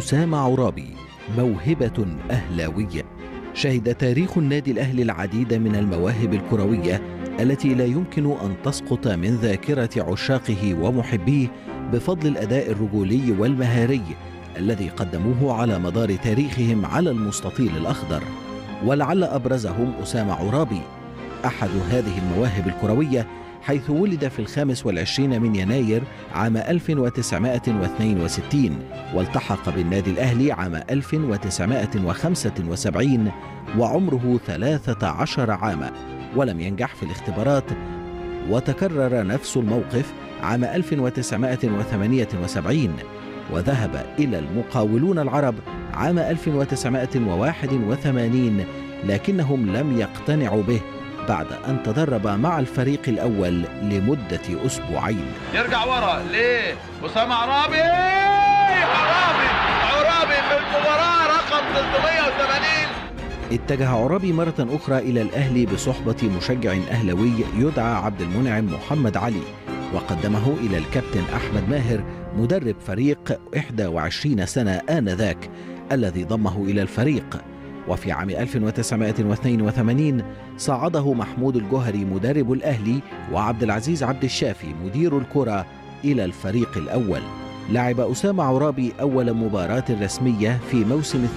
أسامة عرابي موهبة أهلاوية. شهد تاريخ النادي الأهلي العديد من المواهب الكروية التي لا يمكن أن تسقط من ذاكرة عشاقه ومحبيه بفضل الأداء الرجولي والمهاري الذي قدموه على مدار تاريخهم على المستطيل الأخضر. ولعل أبرزهم أسامة عرابي أحد هذه المواهب الكروية حيث ولد في الخامس والعشرين من يناير عام 1962 والتحق بالنادي الأهلي عام 1975 وعمره 13 عاما. ولم ينجح في الاختبارات وتكرر نفس الموقف عام 1978 وذهب إلى المقاولون العرب عام 1981 لكنهم لم يقتنعوا به. بعد أن تدرب مع الفريق الأول لمدة أسبوعين. يرجع ورا ليه أسامة عرابي. عرابي عرابي في المباراة رقم 380 اتجه عرابي مرة أخرى إلى الأهلي بصحبة مشجع أهلوي يدعى عبد المنعم محمد علي وقدمه إلى الكابتن أحمد ماهر مدرب فريق 21 سنة آنذاك الذي ضمه إلى الفريق. وفي عام 1982 صعده محمود الجوهري مدرب الأهلي وعبد العزيز عبد الشافي مدير الكرة إلى الفريق الأول. لعب أسامة عرابي أول مباراة رسمية في موسم 82-83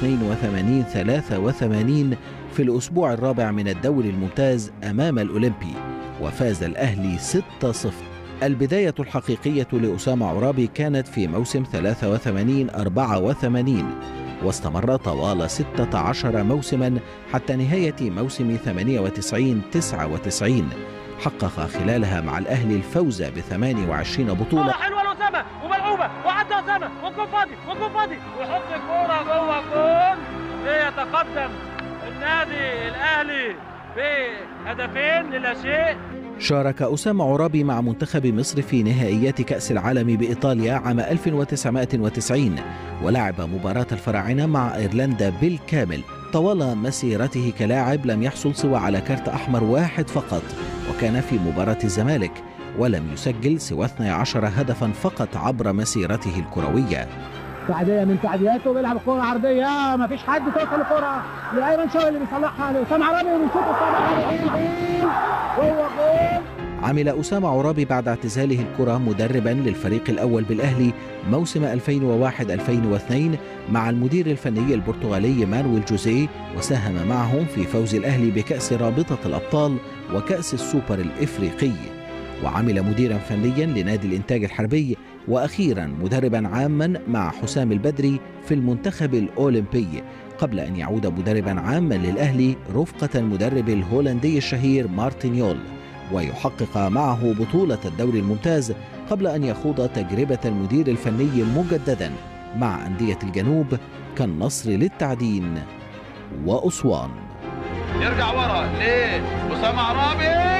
في الأسبوع الرابع من الدوري الممتاز أمام الأولمبي وفاز الأهلي 6-0 البداية الحقيقية لأسامة عرابي كانت في موسم 83-84 واستمر طوال 16 موسما حتى نهاية موسم 98-99 حقق خلالها مع الأهلي الفوز ب 28 بطولة. حلوة لاسامه وملعوبة وعدى أسامة. والجول فاضي والجول فاضي. ويحط الكورة جوه الجول ليتقدم النادي الأهلي. بهدفين للا شيء. شارك أسامة عرابي مع منتخب مصر في نهائيات كأس العالم بإيطاليا عام 1990 ولعب مباراة الفراعنة مع إيرلندا بالكامل. طوال مسيرته كلاعب لم يحصل سوى على كارت أحمر واحد فقط وكان في مباراة الزمالك ولم يسجل سوى 12 هدفا فقط عبر مسيرته الكروية. تعديه من تعدياته بيلعب الكوره عرضية ما فيش حد توصل الكوره لأيمن شوقي اللي بيصلحها لاسامه عرابي وبيشوط اسامه عرابي جوه جول. عمل أسامة عرابي بعد اعتزاله الكرة مدربا للفريق الأول بالأهلي موسم 2001-2002 مع المدير الفني البرتغالي مانويل جوزيه وساهم معهم في فوز الأهلي بكأس رابطة الأبطال وكأس السوبر الإفريقي. وعمل مديرا فنيا لنادي الإنتاج الحربي وأخيرا مدربا عاما مع حسام البدري في المنتخب الأولمبي قبل أن يعود مدربا عاما للأهلي رفقة المدرب الهولندي الشهير مارتن يول ويحقق معه بطولة الدوري الممتاز قبل أن يخوض تجربة المدير الفني مجددا مع أندية الجنوب كالنصر للتعدين وأسوان. يرجع ورا ليه أسامة عرابي!